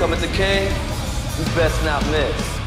Coming to king, you best not miss.